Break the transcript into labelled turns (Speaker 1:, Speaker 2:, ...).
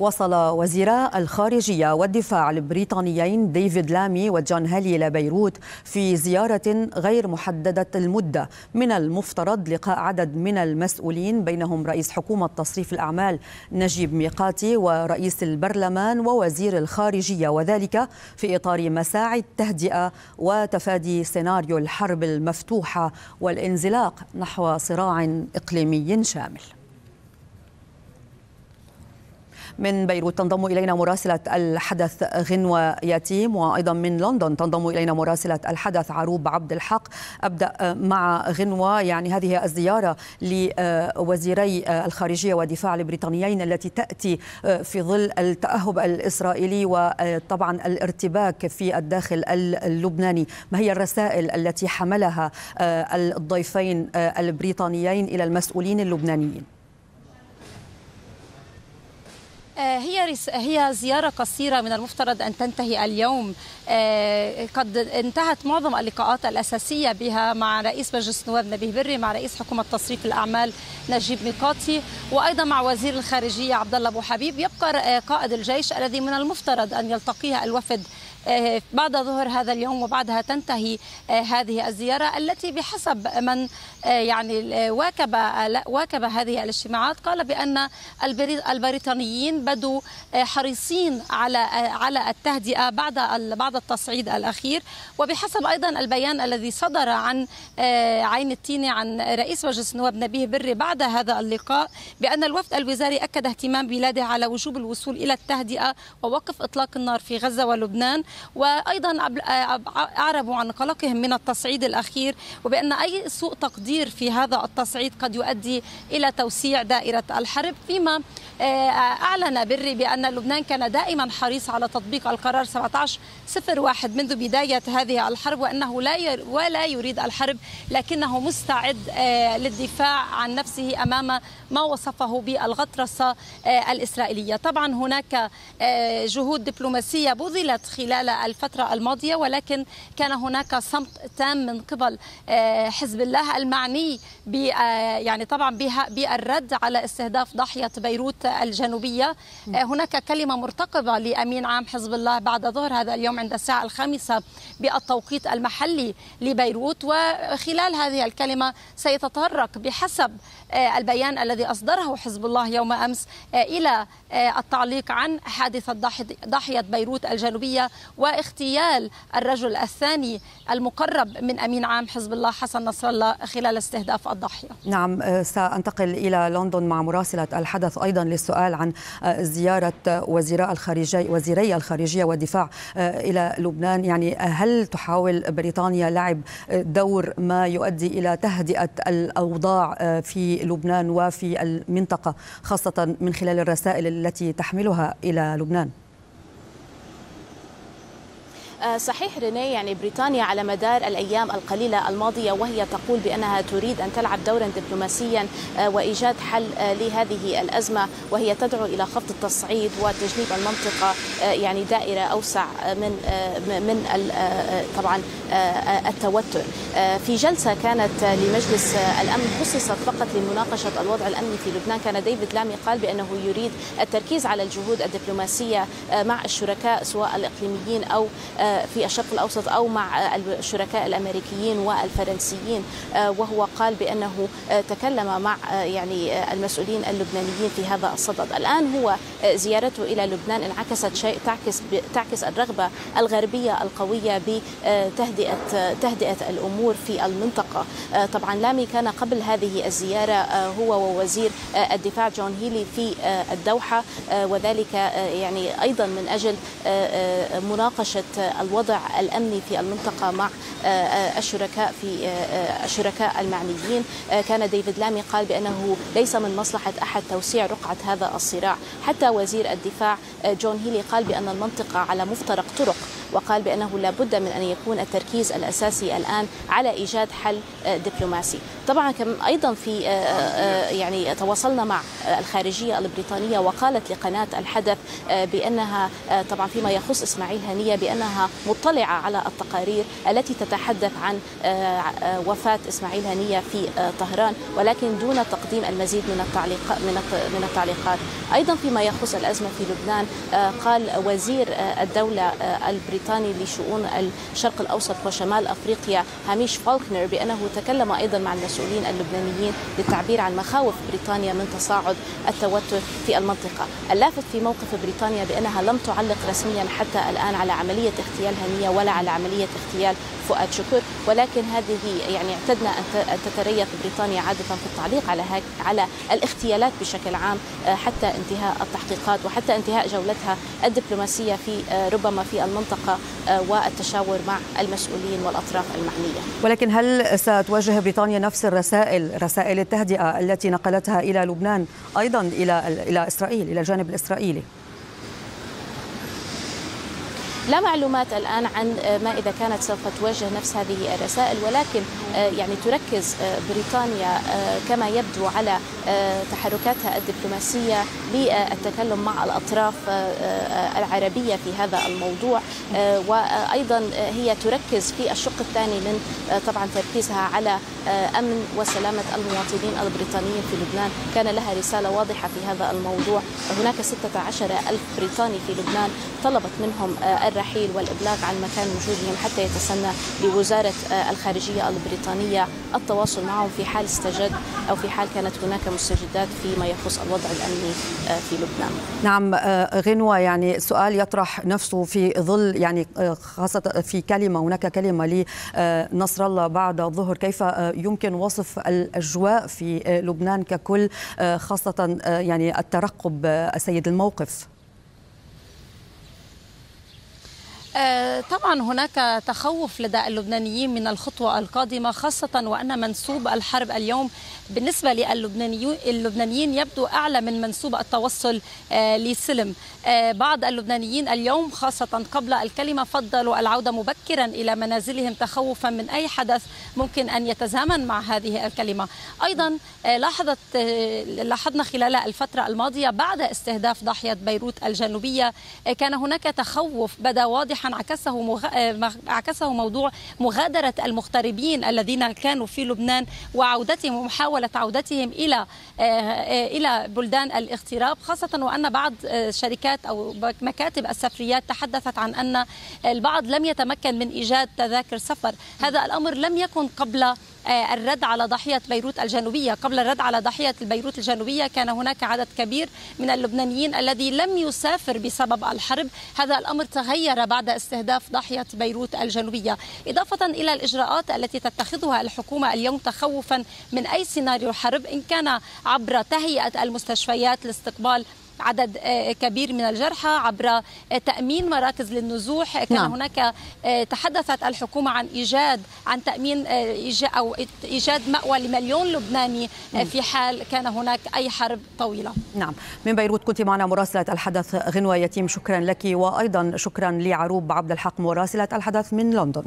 Speaker 1: وصل وزيرا الخارجية والدفاع البريطانيين ديفيد لامي وجون هالي إلى بيروت في زيارة غير محددة المدة. من المفترض لقاء عدد من المسؤولين بينهم رئيس حكومة تصريف الأعمال نجيب ميقاتي ورئيس البرلمان ووزير الخارجية وذلك في إطار مساعي التهدئة وتفادي سيناريو الحرب المفتوحة والانزلاق نحو صراع إقليمي شامل. من بيروت. تنضم إلينا مراسلة الحدث غنوة يتيم وأيضا من لندن. تنضم إلينا مراسلة الحدث عروب عبد الحق. أبدأ مع غنوة. يعني هذه الزيارة لوزيري الخارجية والدفاع البريطانيين التي تأتي في ظل التأهب الإسرائيلي وطبعا الارتباك في الداخل اللبناني. ما هي الرسائل التي حملها الضيفين البريطانيين إلى المسؤولين اللبنانيين؟
Speaker 2: هي هي زيارة قصيرة من المفترض أن تنتهي اليوم. قد انتهت معظم اللقاءات الأساسية بها مع رئيس مجلس النواب نبيه بري مع رئيس حكومة تصريف الأعمال نجيب ميقاتي وأيضا مع وزير الخارجية عبد الله أبو حبيب. يبقى قائد الجيش الذي من المفترض أن يلتقيه الوفد بعد ظهر هذا اليوم وبعدها تنتهي هذه الزيارة التي بحسب من يعني واكب واكب هذه الاجتماعات. قال بأن البريطانيين بدوا حريصين على على التهدئة بعد بعد التصعيد الأخير. وبحسب أيضا البيان الذي صدر عن عين التيني عن رئيس مجلس النواب نبيه بري بعد هذا اللقاء بأن الوفد الوزاري أكد اهتمام بلاده على وجوب الوصول إلى التهدئة ووقف إطلاق النار في غزة ولبنان. وأيضا اعربوا عن قلقهم من التصعيد الأخير وبأن أي سوء تقدير في هذا التصعيد قد يؤدي إلى توسيع دائرة الحرب فيما أعلن بري بأن لبنان كان دائما حريص على تطبيق القرار 1701 منذ بداية هذه الحرب وأنه لا ولا يريد الحرب لكنه مستعد للدفاع عن نفسه أمام ما وصفه بالغطرسة الإسرائيلية. طبعا هناك جهود دبلوماسية بذلت خلال الفترة الماضية ولكن كان هناك صمت تام من قبل حزب الله المعني ب يعني طبعا بالرد على استهداف ضاحية بيروت الجنوبية. هناك كلمة مرتقبة لأمين عام حزب الله بعد ظهر هذا اليوم عند الساعة الخامسة بالتوقيت المحلي لبيروت. وخلال هذه الكلمة سيتطرق بحسب البيان الذي أصدره حزب الله يوم أمس إلى التعليق عن حادثة ضاحية بيروت الجنوبية. واغتيال الرجل الثاني المقرب من أمين عام حزب الله حسن نصر الله خلال استهداف الضاحيه.
Speaker 1: نعم سأنتقل إلى لندن مع مراسلة الحدث أيضا للسؤال عن زيارة وزراء الخارجية وزيري الخارجية والدفاع إلى لبنان، يعني هل تحاول بريطانيا لعب دور ما يؤدي إلى تهدئة الأوضاع في لبنان وفي المنطقة خاصة من خلال الرسائل التي تحملها إلى لبنان؟
Speaker 3: صحيح ريني يعني بريطانيا على مدار الأيام القليلة الماضية وهي تقول بأنها تريد أن تلعب دورا دبلوماسيا وإيجاد حل لهذه الأزمة وهي تدعو إلى خفض التصعيد وتجنيب المنطقة يعني دائرة أوسع من من طبعا التوتر. في جلسة كانت لمجلس الأمن خصصت فقط لمناقشة الوضع الأمني في لبنان. كان ديفيد لامي قال بأنه يريد التركيز على الجهود الدبلوماسية مع الشركاء سواء الإقليميين أو في الشرق الأوسط أو مع الشركاء الأمريكيين والفرنسيين وهو قال بأنه تكلم مع يعني المسؤولين اللبنانيين في هذا الصدد. الآن هو زيارته إلى لبنان انعكست شيء تعكس تعكس الرغبة الغربية القوية بتهدئه تهدئة الأمور في المنطقة. طبعا لامي كان قبل هذه الزيارة هو ووزير الدفاع جون هيلي في الدوحة وذلك يعني أيضا من أجل مناقشة الوضع الأمني في المنطقة مع الشركاء في الشركاء المعنيين. كان ديفيد لامي قال بأنه ليس من مصلحة أحد توسيع رقعة هذا الصراع. حتى وزير الدفاع جون هيلي قال بأن المنطقة على مفترق طرق. وقال بأنه لابد من أن يكون التركيز الأساسي الآن على إيجاد حل دبلوماسي. طبعا كم أيضا في يعني تواصلنا مع الخارجية البريطانية وقالت لقناة الحدث بأنها طبعا فيما يخص إسماعيل هنية بأنها مطلعة على التقارير التي تتحدث عن وفاة إسماعيل هنية في طهران ولكن دون تقديم المزيد من التعليقات من التعليقات. أيضا فيما يخص الأزمة في لبنان قال وزير الدولة البريطاني لشؤون الشرق الأوسط وشمال أفريقيا هاميش فالكنر بأنه تكلم أيضا مع المسؤولين اللبنانيين للتعبير عن مخاوف بريطانيا من تصاعد التوتر في المنطقة. اللافت في موقف بريطانيا بأنها لم تعلق رسميا حتى الآن على عملية اغتيال هنيه ولا على عملية اغتيال فؤاد شكر ولكن هذه يعني اعتدنا أن تتريث بريطانيا عادة في التعليق على على الاغتيالات بشكل عام حتى انتهاء التحقيقات وحتى انتهاء جولتها الدبلوماسية في ربما في المنطقة والتشاور مع المسؤولين والأطراف المعنية.
Speaker 1: ولكن هل ستواجه بريطانيا نفس الرسائل رسائل التهدئة التي نقلتها إلى لبنان أيضا إلى إلى إسرائيل إلى الجانب الإسرائيلي؟
Speaker 3: لا معلومات الآن عن ما إذا كانت سوف تواجه نفس هذه الرسائل ولكن يعني تركز بريطانيا كما يبدو على تحركاتها الدبلوماسية للتكلم مع الأطراف العربية في هذا الموضوع. وأيضا هي تركز في الشق الثاني من طبعا تركيزها على أمن وسلامة المواطنين البريطانيين في لبنان. كان لها رسالة واضحة في هذا الموضوع. هناك 16 ألف بريطاني في لبنان طلبت منهم الرحيل والإبلاغ عن مكان وجودهم حتى يتسنى لوزارة الخارجية البريطانية التواصل معهم في حال استجد أو في حال كانت هناك مستجدات فيما يخص الوضع الأمني في لبنان.
Speaker 1: نعم غنوة يعني سؤال يطرح نفسه في ظل يعني خاصة في كلمة هناك كلمة لنصر الله بعد الظهر. كيف يمكن وصف الأجواء في لبنان ككل خاصة يعني الترقب السيد الموقف؟
Speaker 2: طبعا هناك تخوف لدى اللبنانيين من الخطوة القادمة خاصة وأن منسوب الحرب اليوم بالنسبة للبنانيين يبدو أعلى من منسوب التوصل لسلم. بعض اللبنانيين اليوم خاصة قبل الكلمة فضلوا العودة مبكرا إلى منازلهم تخوفا من أي حدث ممكن أن يتزامن مع هذه الكلمة. أيضا لاحظت لاحظنا خلال الفترة الماضية بعد استهداف ضاحية بيروت الجنوبية كان هناك تخوف بدأ واضحا عكسه مغ... عكسه موضوع مغادرة المغتربين الذين كانوا في لبنان وعودتهم ومحاولة عودتهم إلى إلى بلدان الاغتراب خاصة وأن بعض شركات أو مكاتب السفريات تحدثت عن أن البعض لم يتمكن من إيجاد تذاكر سفر. هذا الأمر لم يكن قبل الرد على ضحية بيروت الجنوبية. قبل الرد على ضحية بيروت الجنوبية كان هناك عدد كبير من اللبنانيين الذي لم يسافر بسبب الحرب. هذا الأمر تغير بعد استهداف ضحية بيروت الجنوبية. إضافة إلى الإجراءات التي تتخذها الحكومة اليوم تخوفا من أي سيناريو حرب إن كان عبر تهيئة المستشفيات لاستقبال عدد كبير من الجرحى عبر تأمين مراكز للنزوح. كان نعم. هناك تحدثت الحكومة عن إيجاد عن تأمين أو إيجاد مأوى لمليون لبناني في حال كان هناك أي حرب طويلة.
Speaker 1: نعم. من بيروت كنت معنا مراسلة الحدث غنوة يتيم شكرا لك. وأيضا شكرا لعروب عبد الحق مراسلة الحدث من لندن.